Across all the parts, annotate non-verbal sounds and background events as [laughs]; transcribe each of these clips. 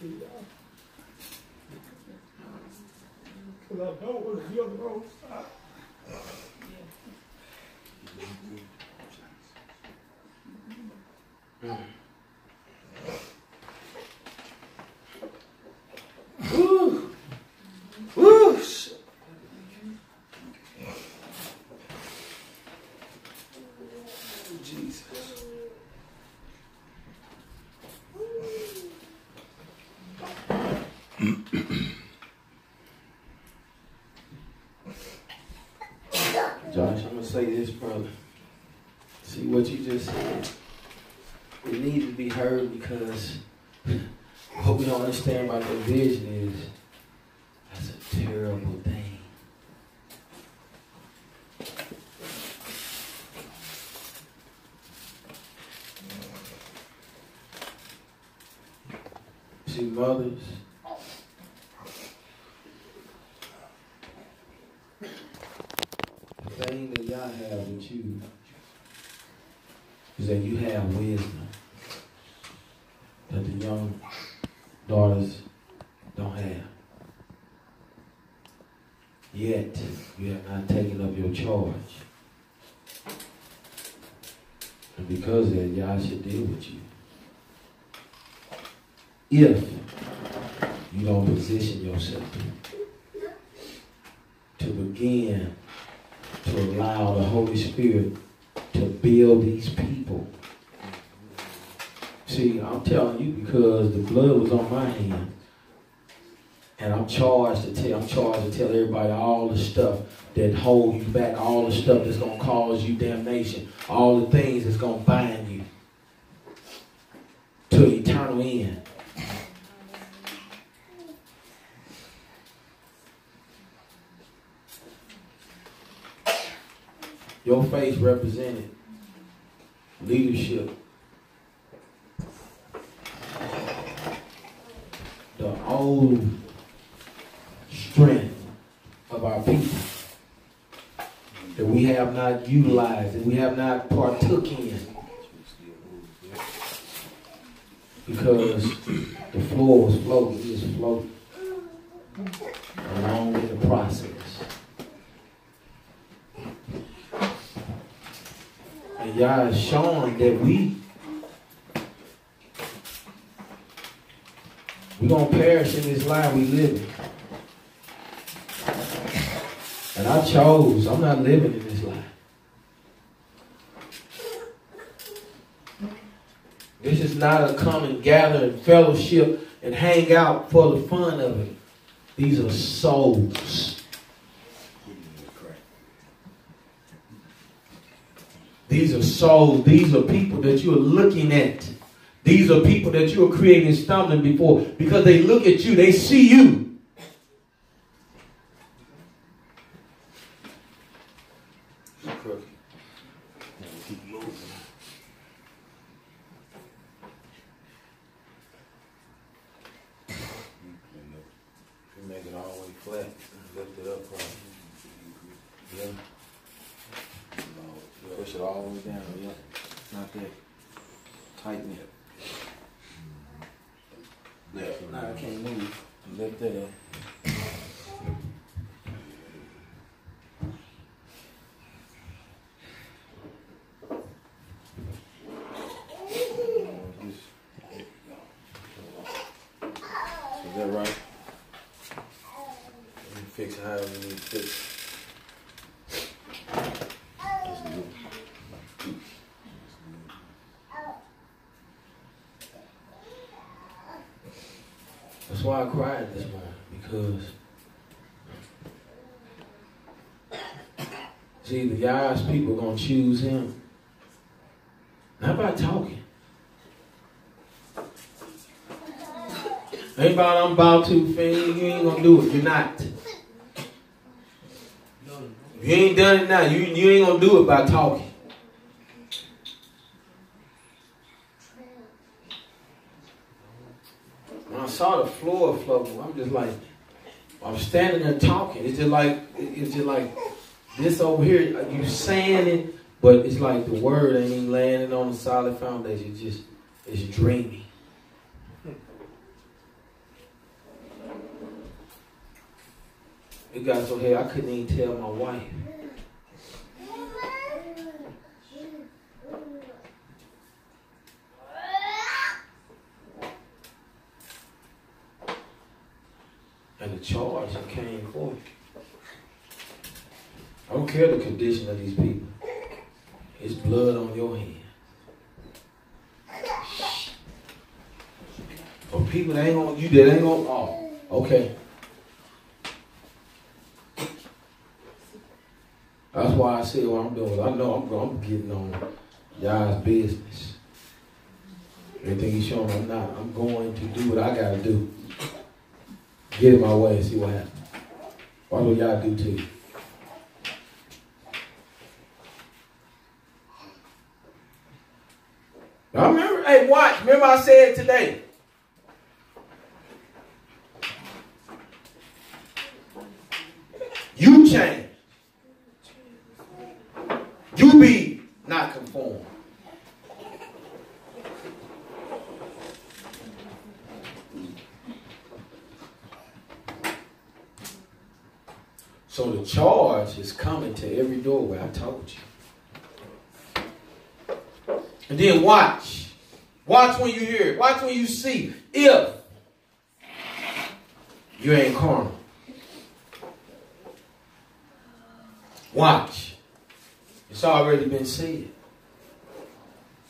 keep on. Cause I to be on the wrong side. Woo! Woo! Jesus. Josh, I'm gonna say this, brother. See what you just said. It needs to be heard because [laughs] what we don't understand about the vision is that's a terrible thing. See, mothers, the thing that y'all have with you is that you have wisdom that the young daughters don't have. Yet, you have not taken up your charge. And because of that, y'all should deal with you. If you don't position yourself to begin to allow the Holy Spirit to build these people. See, I'm telling you because the blood was on my hand. And I'm charged to tell, I'm charged to tell everybody all the stuff that hold you back, all the stuff that's gonna cause you damnation, all the things that's gonna bind you to eternal end. Your face represented leadership. The old strength of our people that we have not utilized and we have not partook in because the floor was floating, was floating along with the process. Y'all is showing that we we gonna perish in this life we live in. And I chose, I'm not living in this life. This is not a come and gather and fellowship and hang out for the fun of it. These are souls. These are souls. These are people that you are looking at. These are people that you are creating stumbling before because they look at you, they see you. You make it all the way flat, lift it up right. Yeah. Push it all the way down, yeah. Not that. Tighten it. Yeah, nah, I can't move. Lift that up. Is that right? Let me fix it however you need to fix it. That's good. That's why I cried this morning because see the Yah's people gonna choose him not by talking. Ain't about I'm about to, fam. You ain't gonna do it. You're not. You ain't done it now. You, you ain't gonna do it by talking. When I saw the floor I'm just like, I'm standing there talking. It's just like, it's just like this over here. You saying it, but it's like the word ain't even landing on a solid foundation. It's just, it's dreamy. It got so here I couldn't even tell my wife. The charge came forth. I don't care the condition of these people. It's blood on your hand. For people that ain't gonna you that ain't gonna oh, okay. That's why I say what I'm doing. I know I'm, I'm getting on y'all's business. Anything he's showing, I'm not. I'm going to do what I gotta do. Get in my way and see what happens. What will y'all do to you. I remember, hey, watch. Remember I said today. You change. You be not conformed. So the charge coming to every doorway. I told you. And then watch. Watch when you hear it. Watch when you see. If you ain't carnal. Watch. It's already been said.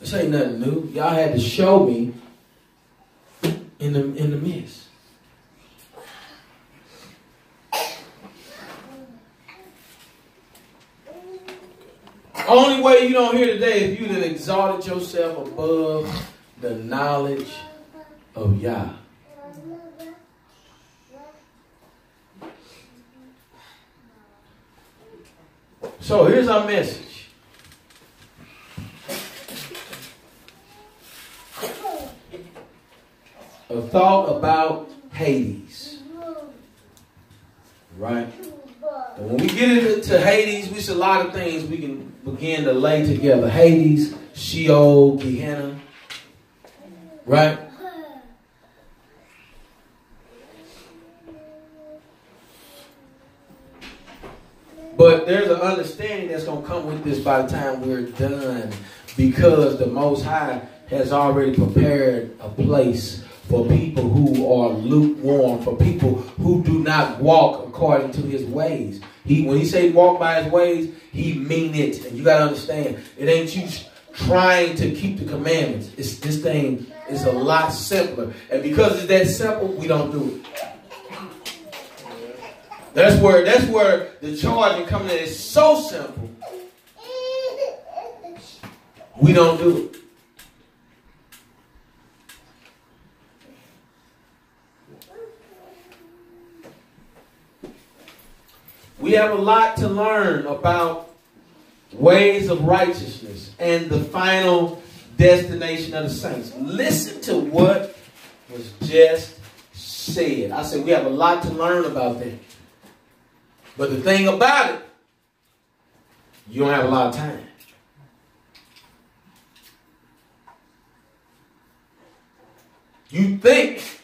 This ain't nothing new. Y'all had to show me in the in the midst. Only way you don't hear today is you have exalted yourself above the knowledge of Yah. So here's our message. A thought about Hades. Right? And when we get into Hades, we see a lot of things we can begin to lay together. Hades, Sheol, Gehenna. Right? But there's an understanding that's going to come with this by the time we're done because the Most High has already prepared a place for people who are lukewarm, for people who do not walk according to his ways. He when he say walk by his ways, he mean it. And you gotta understand, it ain't you trying to keep the commandments. It's this thing is a lot simpler. And because it's that simple, we don't do it. That's where that's where the charge and coming in is so simple. We don't do it. We have a lot to learn about ways of righteousness and the final destination of the saints. Listen to what was just said. I said we have a lot to learn about that. But the thing about it, you don't have a lot of time. You think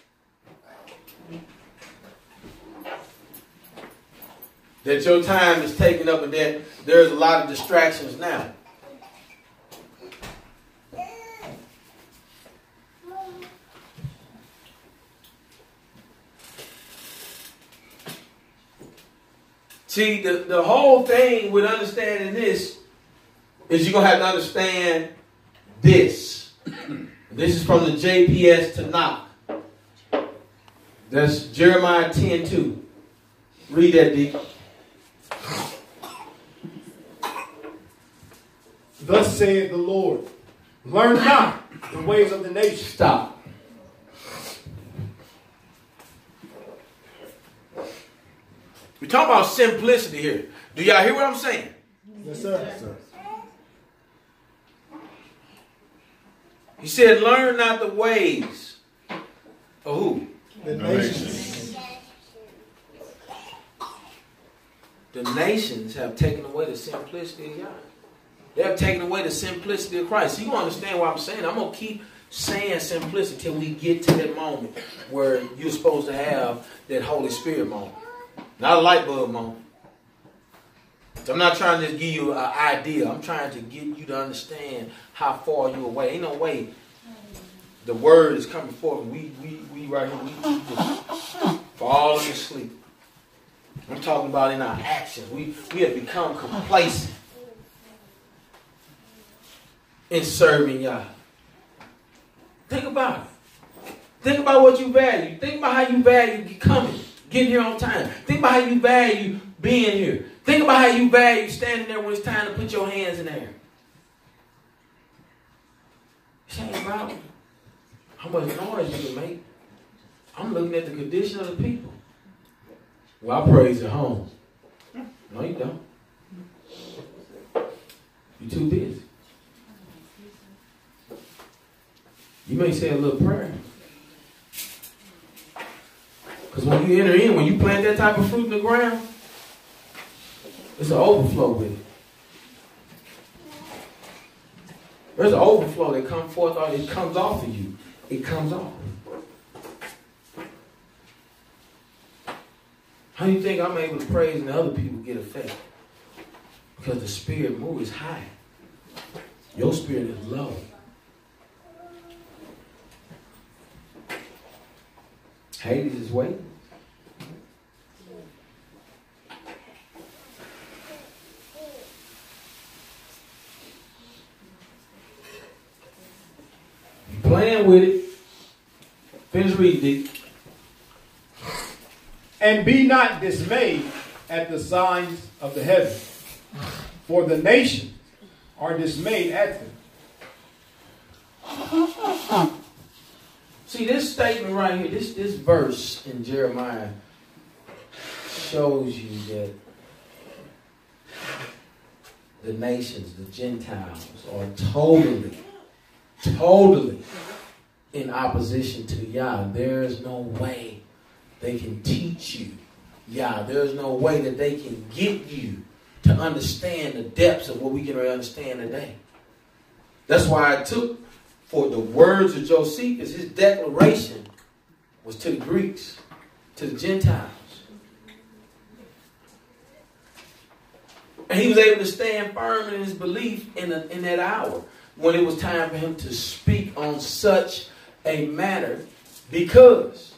that your time is taken up and that there's a lot of distractions now. See, the, the whole thing with understanding this is you're going to have to understand this. This is from the JPS Tanakh. That's Jeremiah 10 2. Read that, deep. Thus said the Lord, learn not the ways of the nation. Stop. We talk about simplicity here. Do y'all hear what I'm saying? Yes, sir. Yes, sir. He said, learn not the ways of who? The nations. The nations have taken away the simplicity of God. They have taken away the simplicity of Christ. So you understand what I'm saying? I'm to keep saying simplicity till we get to that moment where you're supposed to have that Holy Spirit moment. Not a light bulb moment. So I'm not trying to just give you an idea. I'm trying to get you to understand how far you're away. Ain't no way the word is coming forth. We we we right here. We, we just falling asleep. I'm talking about in our actions. We we have become complacent in serving Yah. Think about it. Think about what you value. Think about how you value coming, getting here on time. Think about how you value being here. Think about how you value standing there when it's time to put your hands in there. Ain't about how much noise you can make. I'm looking at the condition of the people. Well, I praise at home. No, you don't. You're too busy. You may say a little prayer. Because when you enter in, when you plant that type of fruit in the ground, it's an overflow with it. There's an overflow that comes forth, or it comes off of you. It comes off. How do you think I'm able to praise and other people get affected? Because the spirit moves high. Your spirit is low. Hades is waiting. You playing with it. Finish reading, Dick. And be not dismayed at the signs of the heaven, for the nations are dismayed at them. See, this statement right here, this, this verse in Jeremiah shows you that the nations, the Gentiles, are totally, totally in opposition to Yah. There is no way they can teach you Yah. There is no way that they can get you to understand the depths of what we can understand today. That's why I took for the words of Josephus, his declaration was to the Greeks, to the Gentiles. And he was able to stand firm in his belief in, a, in that hour when it was time for him to speak on such a matter because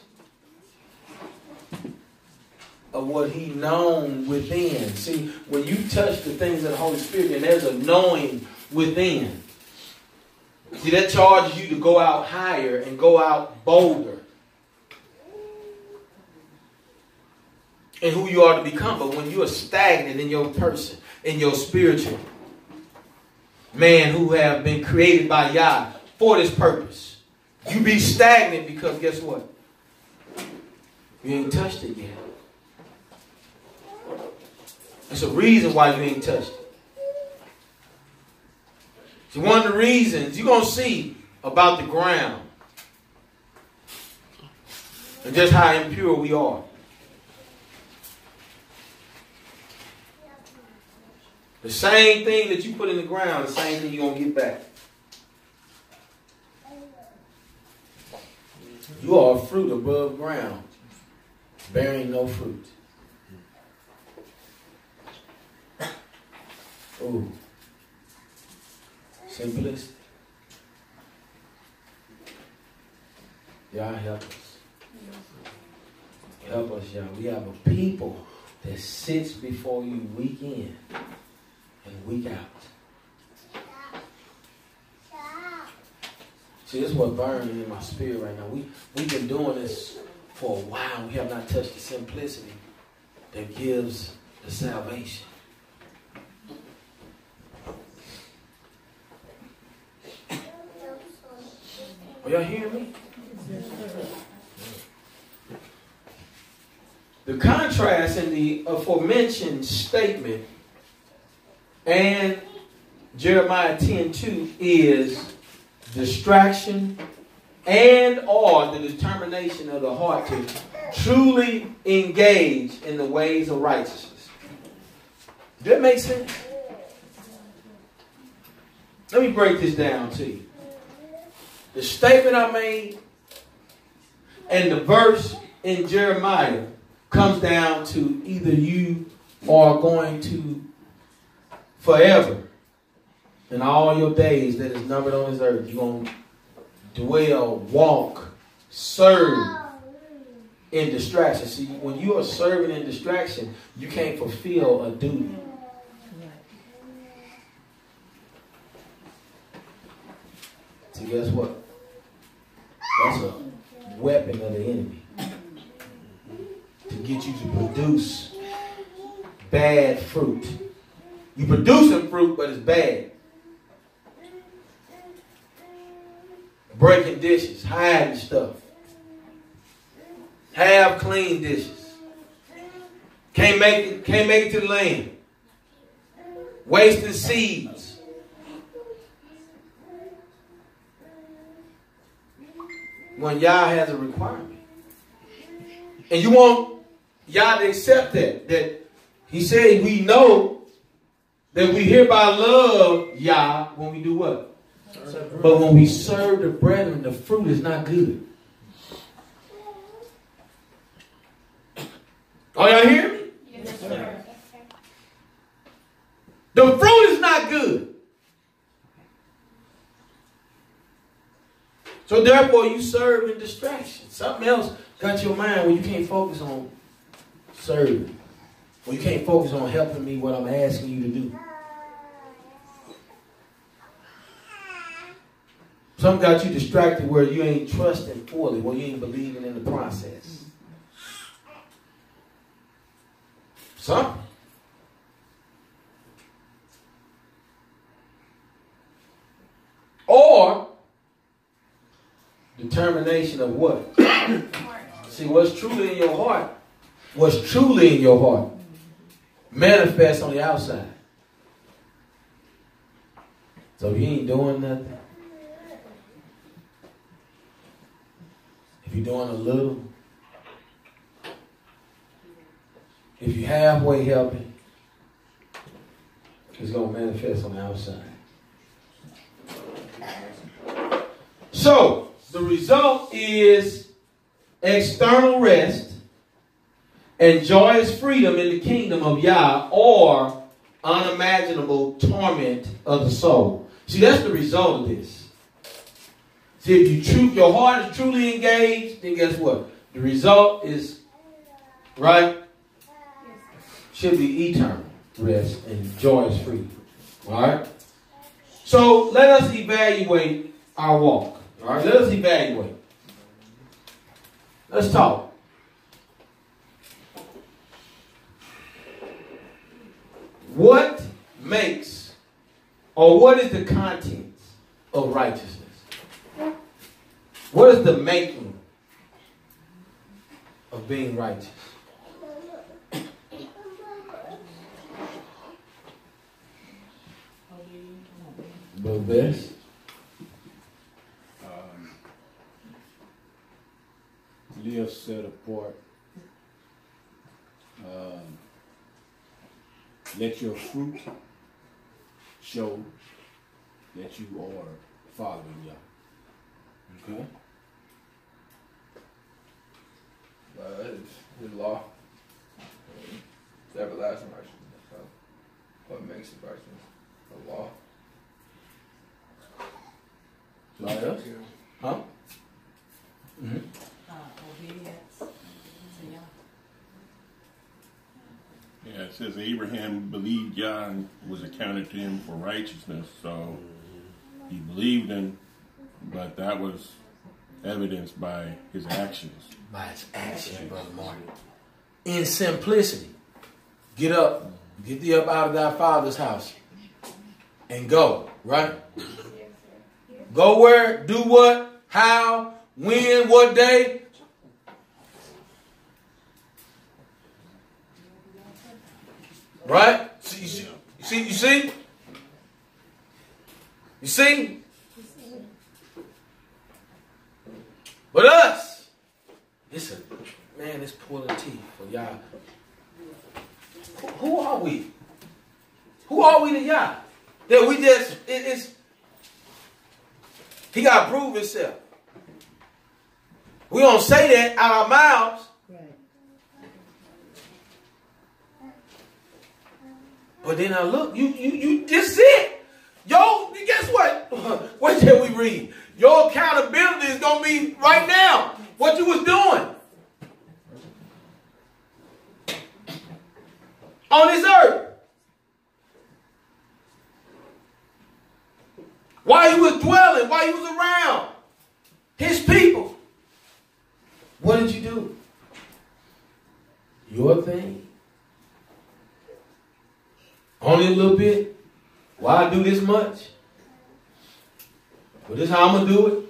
of what he known within. See, when you touch the things of the Holy Spirit, and there's a knowing within. See, that charges you to go out higher and go out bolder. And who you are to become. But when you are stagnant in your person, in your spiritual man who have been created by Yah for this purpose, you be stagnant because guess what? You ain't touched it yet. It's a reason why you ain't touched it. So one of the reasons you're going to see about the ground and just how impure we are. The same thing that you put in the ground, the same thing you're going to get back. You are a fruit above ground, bearing no fruit. Ooh. Simplest. Y'all help us. Help us, y'all. We have a people that sits before you week in and week out. See, this is burning in my spirit right now. We, we've been doing this for a while. We have not touched the simplicity that gives the salvation. Are y'all hearing me? The contrast in the aforementioned statement and Jeremiah 10 2 is distraction and or the determination of the heart to truly engage in the ways of righteousness. Does that make sense? Let me break this down to you. The statement I made and the verse in Jeremiah comes down to either you are going to forever in all your days that is numbered on this earth, you're going to dwell, walk, serve in distraction. See, when you are serving in distraction, you can't fulfill a duty. See, guess what? That's a weapon of the enemy to get you to produce bad fruit. You producing fruit, but it's bad. Breaking dishes, hiding stuff. Have clean dishes. Can't make it, can't make it to the land. Wasting seeds. When Yah has a requirement. And you want Yah to accept that. That he said we know that we hereby love Yah when we do what? But when we serve the brethren, the fruit is not good. Are y'all hear me? Yes, sir. The fruit is not good. So therefore, you serve in distraction. Something else got your mind where you can't focus on serving. Where you can't focus on helping me what I'm asking you to do. Some got you distracted where you ain't trusting fully, where you ain't believing in the process. Some. Or determination of what? [coughs] See, what's truly in your heart, what's truly in your heart, manifests on the outside. So you ain't doing nothing. If you're doing a little, if you're halfway helping, it's going to manifest on the outside. So, the result is external rest and joyous freedom in the kingdom of Yah or unimaginable torment of the soul. See, that's the result of this. See, if you true, your heart is truly engaged, then guess what? The result is, right? Should be eternal rest and joyous freedom. All right? So let us evaluate our walk. All right? Let us evaluate. Let's talk. What makes or what is the contents of righteousness? What is the making of being righteous? The best. Um, live set apart. Um, let your fruit show that you are following Yah. Okay? uh, his, his law. It's everlasting righteousness. So what makes it righteousness? The law. Somebody else? Huh? Mm-hmm. Obedience to Yah. Yeah, it says Abraham believed Yah and was accounted to him for righteousness. So he believed him, but that was evidenced by his actions. By his actions, Brother Martin. In simplicity. Get up. Get thee up out of thy father's house. And go. Right? Go where? Do what? How? When? What day? Right? See, you see, you see, you see? But us, it's a man, it's pulling teeth for y'all. Who, are we? Who are we to y'all? That we just it, it's he got to prove himself. We don't say that out our mouths. But then I look, you you you this it. Yo, guess what? [laughs] What did we read? Your accountability is gonna be right now. What you was doing on this earth. While you was dwelling, while you was around his people. What did you do? Your thing. Only a little bit. Why I do this much? Well, this how I'm gonna do it.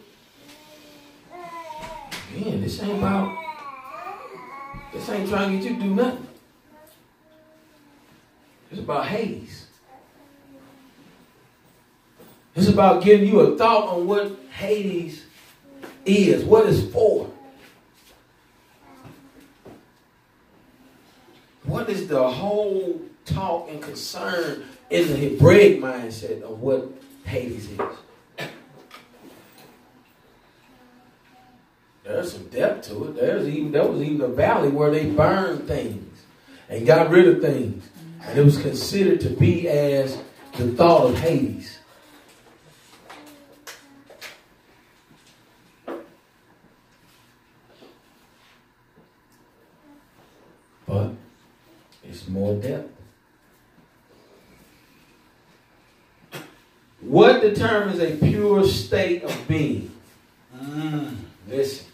Man, this ain't about. This ain't trying to get you to do nothing. It's about Hades. It's about giving you a thought on what Hades is, what it's for. What is the whole talk and concern in the Hebraic mindset of what Hades is? There's some depth to it. There's even there was even a valley where they burned things and got rid of things. And it was considered to be as the thought of Hades. But it's more depth. What determines a pure state of being? Mm, listen.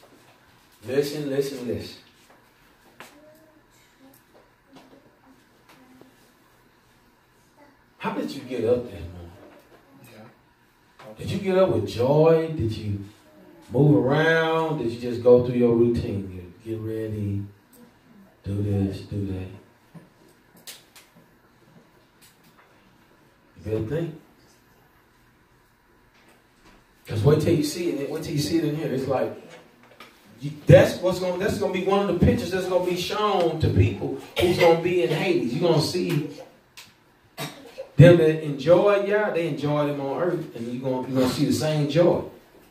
Listen, listen, listen. How did you get up that morning? Did you get up with joy? Did you move around? Did you just go through your routine? Get ready, do this, do that. You better think. Because wait till you see it. Wait till you see it in here. It's like that's what's going. That's going to be one of the pictures that's going to be shown to people who's going to be in Hades. You're going to see them that enjoy. Yeah, they enjoy them on earth, and you're going you're going to see the same joy.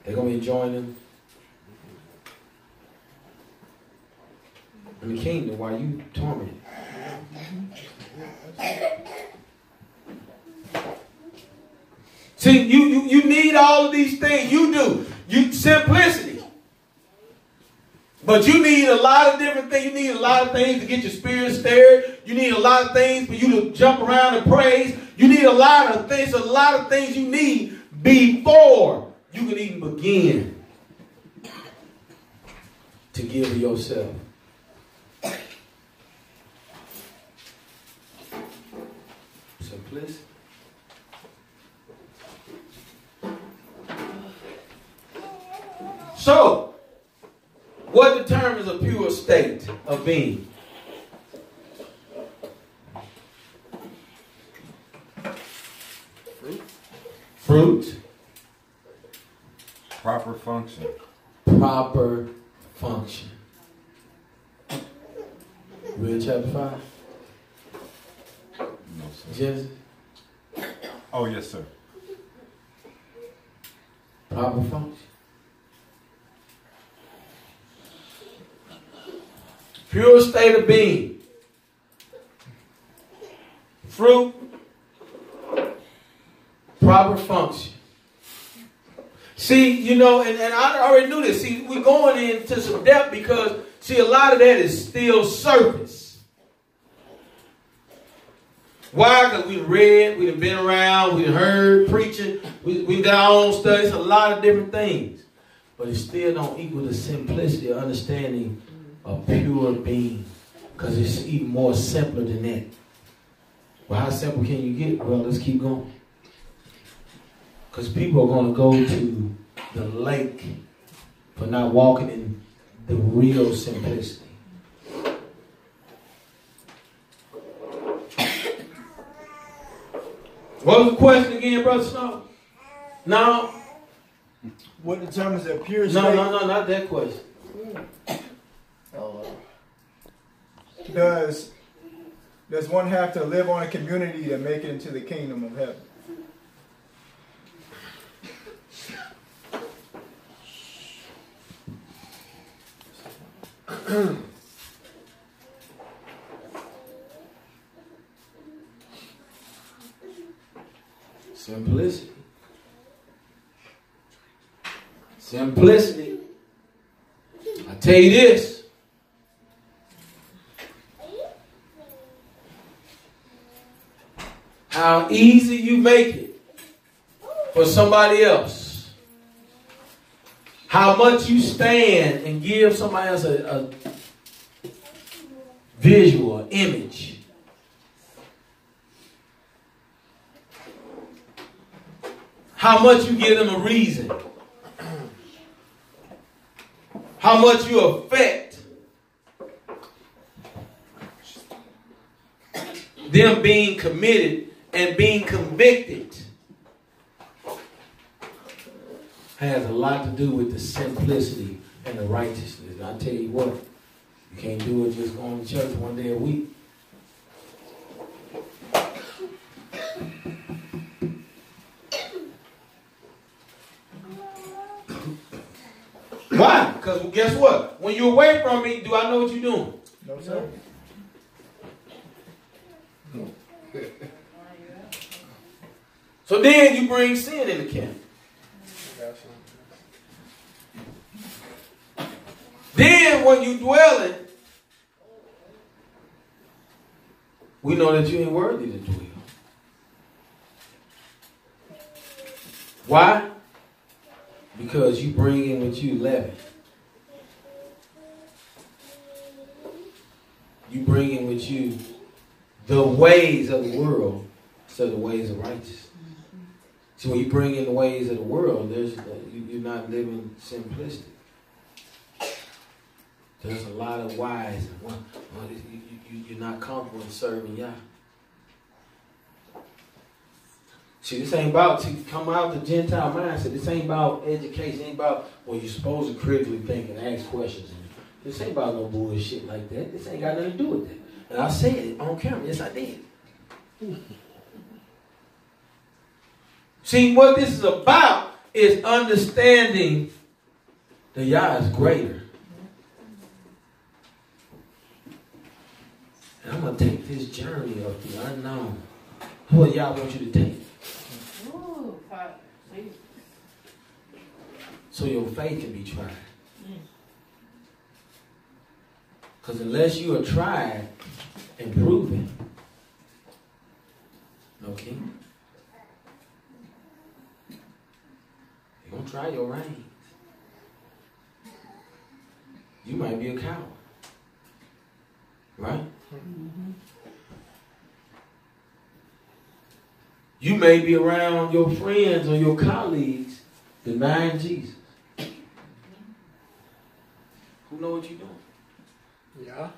They're going to be enjoying them in the kingdom while you tormented. See, you, you you need all of these things. You do. You simplicity. But you need a lot of different things. You need a lot of things to get your spirit stirred. You need a lot of things for you to jump around and praise. You need a lot of things, a lot of things you need before you can even begin to give yourself. Simplicity. So, what determines a pure state of being? Fruit. Fruit, Proper function. proper function. Read chapter 5? No, sir. Genesis? Oh, yes, sir. Proper function. Pure state of being. Fruit. Proper function. See, you know, and, and I already knew this. See, we're going into some depth because, see, a lot of that is still surface. Why? Because we read, we've been around, we heard preaching, we, we done our own studies, a lot of different things. But it still don't equal the simplicity of understanding a pure being. Because it's even more simpler than that. Well, how simple can you get? Well, let's keep going. Because people are going to go to the lake for not walking in the real simplicity. What was the question again, Brother Snow? No, What determines a pure state? no, no, no, not that question. Mm. Does does one have to live on a community to make it into the kingdom of heaven? Simplicity. Simplicity. I tell you this. How easy you make it for somebody else. How much you stand and give somebody else a, a visual image. How much you give them a reason. How much you affect them being committed and being convicted has a lot to do with the simplicity and the righteousness. And I tell you what, you can't do it just going to church one day a week. Why? Because guess what? When you're away from me, do I know what you're doing? No, sir. [laughs] So then you bring sin in the camp. Then when you dwell in, we know that you ain't worthy to dwell. Why? Because you bring in with you leaven. You bring in with you the ways of the world of the ways of righteousness. So when you bring in the ways of the world, there's uh, you- you're not living simplistic. There's a lot of whys. Well, well, you, you, you're not comfortable in serving Yah. See, this ain't about to come out the Gentile mindset. This ain't about education. It ain't about well, you're supposed to critically think and ask questions. This ain't about no bullshit like that. This ain't got nothing to do with that. And I said it on camera. Yes, I did. See, what this is about is understanding that Yah is greater. And I'm going to take this journey of the unknown. What Yah want you to take? Ooh, So your faith can be tried. Mm. Because unless you are tried and proven, no king. You're going to try your reins. You might be a coward. Right? Mm-hmm. You may be around your friends or your colleagues denying Jesus. Who know what you're doing? Yeah.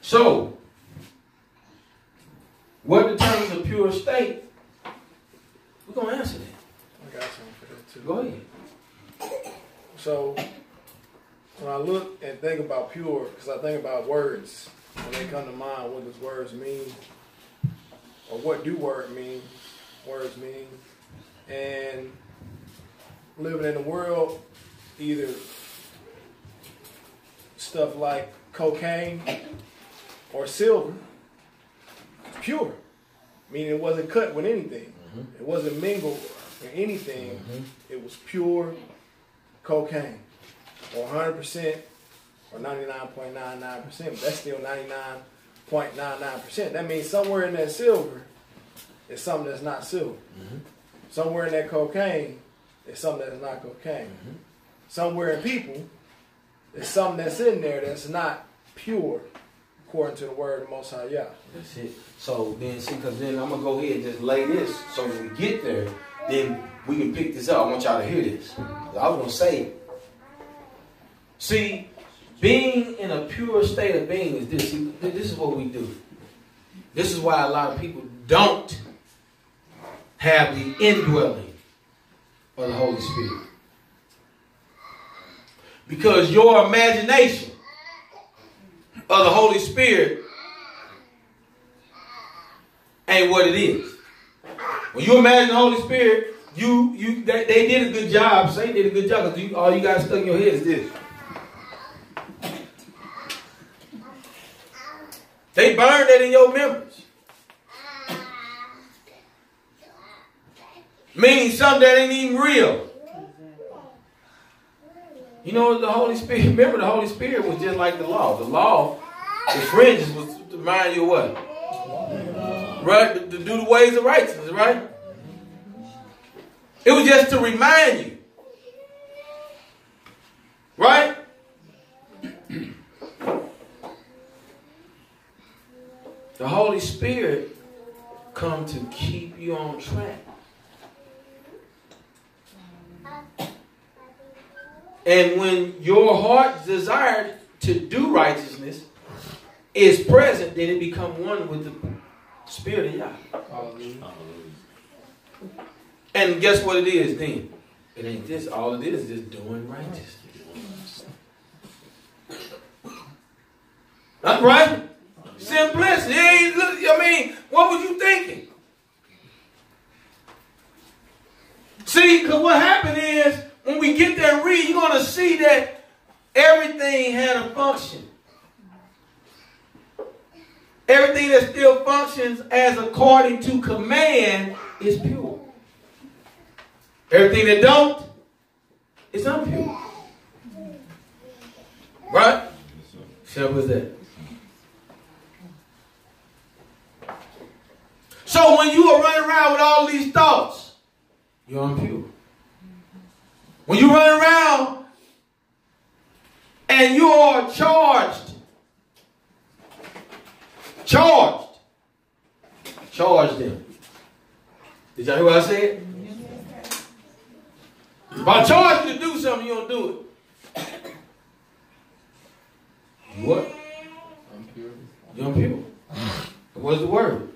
So, what determines a pure state? We're going to answer that. I got something for that too. Go ahead. So when I look and think about pure, because I think about words, when they come to mind, what does words mean? Or what do word mean? Words mean. And living in the world, either stuff like cocaine or silver, pure. I mean, it wasn't cut with anything. Mm-hmm. It wasn't mingled with anything. Mm-hmm. It was pure cocaine, or 100%, or 99.99%, that's still 99.99%. That means somewhere in that silver is something that's not silver. Mm-hmm. Somewhere in that cocaine is something that's not cocaine. Somewhere in people is something that's in there that's not pure, according to the word of Most High Yah. That's it. So then, see, because then I'm going to go ahead and just lay this. So when we get there, then we can pick this up. I want y'all to hear this. I was going to say. See, Being in a pure state of being is this. See, this is what we do. This is why a lot of people don't have the indwelling of the Holy Spirit. Because your imagination of the Holy Spirit ain't what it is. When you imagine the Holy Spirit, you you they, they did a good job. Say did a good job because all you got stuck in your head is this. They burned that in your members. Meaning something that ain't even real. You know the Holy Spirit. [laughs] Remember, the Holy Spirit was just like the law. The law, the fringes was to remind you what, right? To, to do the ways of righteousness, right? It was just to remind you, right? The Holy Spirit come to keep you on track. And when your heart's desire to do righteousness is present, then it become one with the Spirit of Yah. And guess what it is then? It ain't this. All it is is just doing righteousness. That's right. Simplicity. Ain't I mean, what was you thinking? See, because what happened is when we get there and read, you're going to see that everything had a function. Everything that still functions as according to command is pure. Everything that don't is impure. Right? Simple as that. So when you are running around with all these thoughts, you're impure. When you run around and you are charged, charged, charge them. Did y'all hear what I said? If I charge you to do something, you don't do it. What? I'm pure. You're impure. What's the word?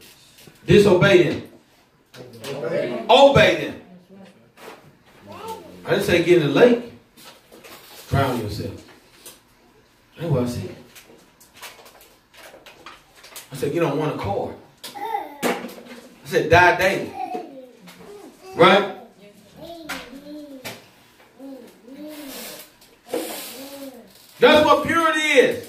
Disobey them. Obey. Obey them. I didn't say get in the lake. Drown yourself. That's what I said. I said get on one accord. I said die daily. Right? That's what purity is.